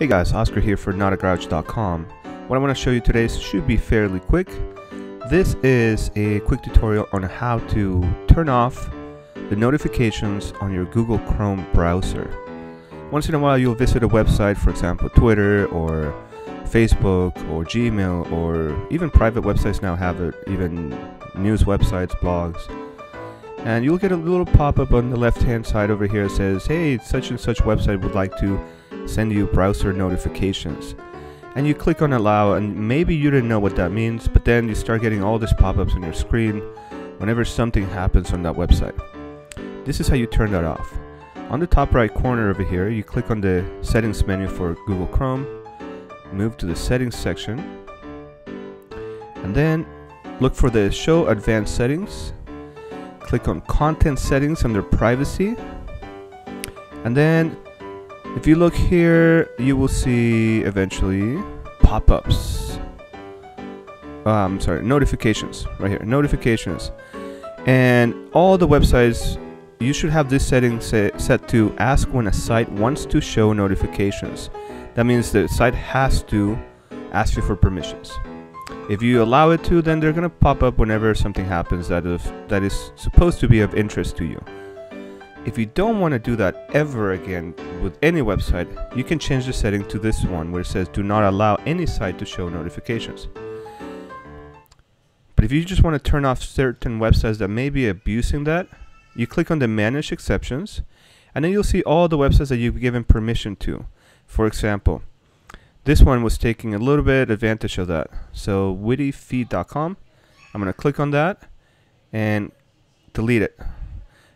Hey guys, Oscar here for NotAGrouch.com. What I want to show you today should be fairly quick. This is a quick tutorial on how to turn off the notifications on your Google Chrome browser. Once in a while you'll visit a website, for example Twitter or Facebook or Gmail or even private websites now have it, even news websites, blogs. And you'll get a little pop-up on the left-hand side over here that says, hey, such and such website would like to send you browser notifications. And you click on allow and maybe you didn't know what that means, but then you start getting all these pop-ups on your screen whenever something happens on that website. This is how you turn that off. On the top right corner over here, you click on the settings menu for Google Chrome, move to the settings section, and then look for the show advanced settings, click on content settings under privacy, and then if you look here, you will see eventually pop-ups. Um, sorry, notifications right here, notifications. And all the websites, you should have this setting set to ask when a site wants to show notifications. That means the site has to ask you for permissions. If you allow it to, then they're gonna pop up whenever something happens that is, that is supposed to be of interest to you. If you don't want to do that ever again with any website, you can change the setting to this one where it says do not allow any site to show notifications. But if you just want to turn off certain websites that may be abusing that, you click on the manage exceptions and then you'll see all the websites that you've given permission to. For example, this one was taking a little bit advantage of that. So wittyfeed.com, I'm going to click on that and delete it.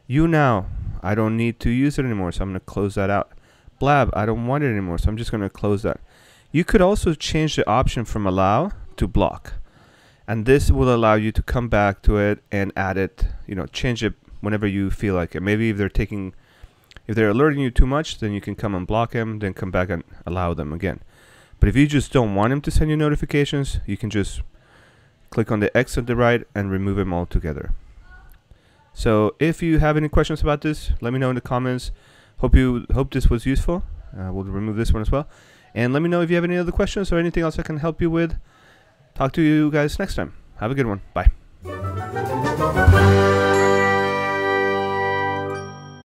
YouNow, I don't need to use it anymore, so I'm going to close that out. Blab, I don't want it anymore, so I'm just going to close that. You could also change the option from allow to block. And this will allow you to come back to it and add it, you know, change it whenever you feel like it. Maybe if they're taking, if they're alerting you too much, then you can come and block them, then come back and allow them again. But if you just don't want them to send you notifications, you can just click on the X at the right and remove them altogether. So if you have any questions about this, let me know in the comments. Hope you hope this was useful. Uh, we'll remove this one as well. And let me know if you have any other questions or anything else I can help you with. Talk to you guys next time. Have a good one. Bye.